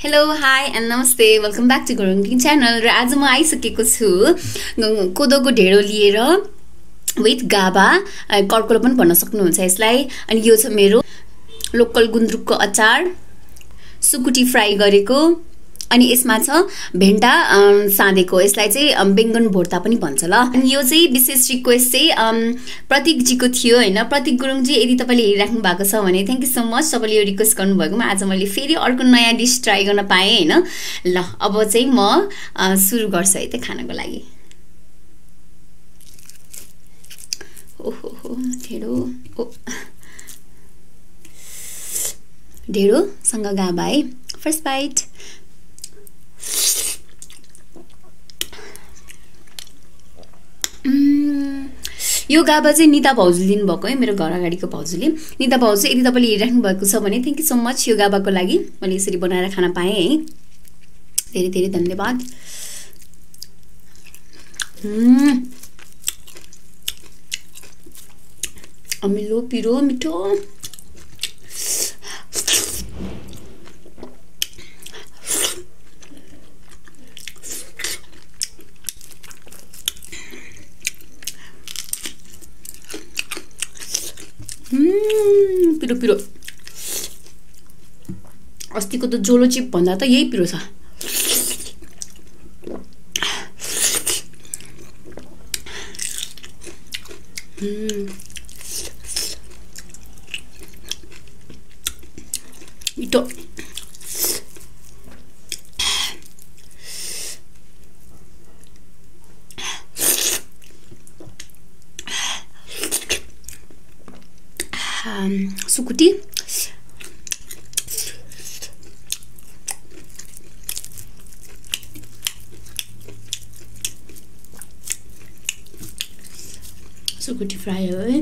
Hello hi and नमस्ते welcome back to Gurung king channel र आज म आइसकेको छु कोदोको ढेँडो लिएर विथ गाबा कर्कुलो पनि भन्न सक्नुहुन्छ यसलाई। अनि यो छ मेरो लोकल गुन्द्रुकको अचार सुकुटी फ्राई गरेको। अनि यसमा छ भेन्टा साँधेको। यसलाई चाहिँ बेङ्गन भोर्ता पनि भन्छ ल। अनि यो चाहिँ विशेष रिक्वेस्ट चाहिँ प्रतीकजीको थियो होइन? प्रतीक गुरुङजी यदि तपाईँले हेरिराख्नु भएको छ भने थ्याङ्क यू सो मच तपाईँले यो रिक्वेस्ट गर्नुभएकोमा आज मैले फेरि अर्को नयाँ डिस ट्राई गर्न पाएँ होइन? ल अब चाहिँ म सुरु गर्छु है त खानको लागि। ओहो हो ढेँडो। ओ ढेँडोसँग गाभा है। फर्स्ट बाइट यो गाबा चाहिँ निता भाउजूले दिनुभएको है मेरो घर अगाडिको भाउजूले। निता भाउजू यदि तपाईँले हेरिराख्नु भएको छ भने थ्याङ्क यू सो मच यो गाबाको लागि। मैले यसरी बनाएर खान पाएँ है। धेरै धेरै धन्यवाद। अमिलो पिरो मिठो। पिरो पिरो अस्तिको त जोलो चिप भन्दा त यही पिरो छ। मिठो सुकुटी सुकुटी फ्राई हो है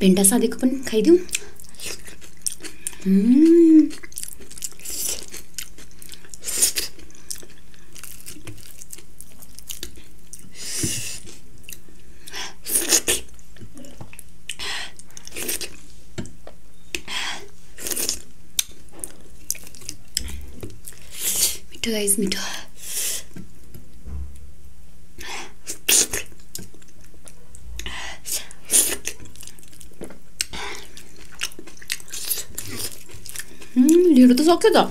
भेन्टा साँधेको पनि खाइदिउँ मिठो गाइस मिठो। ढिँडो त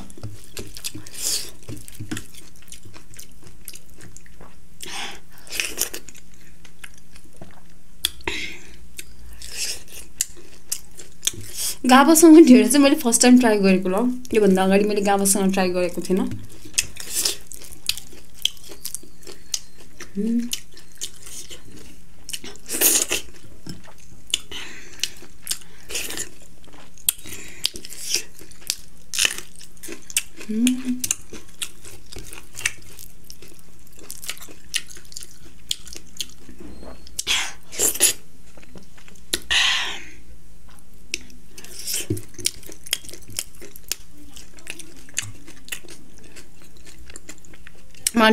गाबासँग चाहिँ मैले फर्स्ट टाइम ट्राई गरेको ल योभन्दा अगाडि मैले गाबासँग ट्राई गरेको थिइनँ म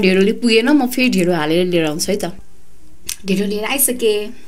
ढेँडोले पुगेन म फेरि ढेँडो हालेर लिएर आउँछु है त ढेँडो लिएर आइसकेँ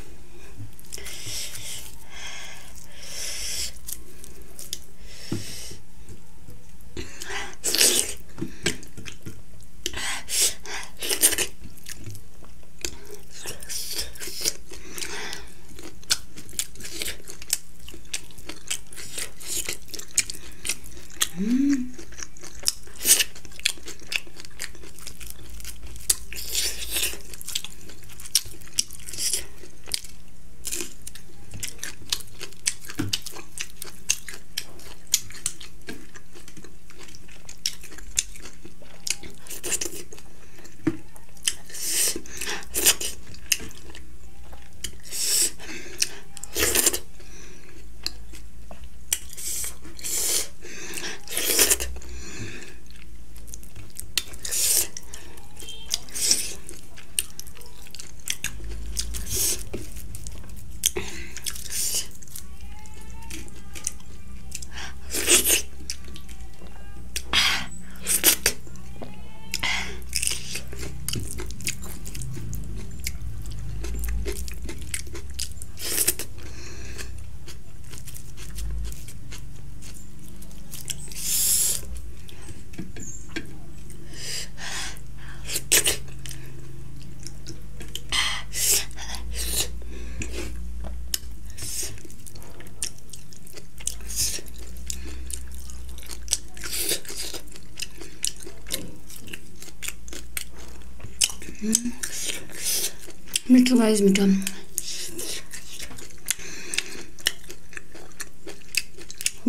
मिठो गाइस मिठो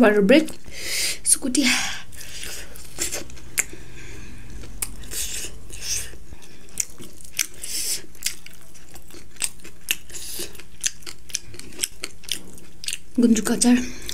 वाटर ब्रेक सुकुटी गुन्द्रुक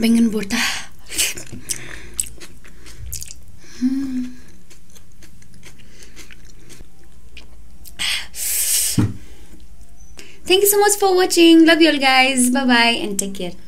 pengen bocah hmm. thank you so much for watching. Love you all guys. Bye bye and take care.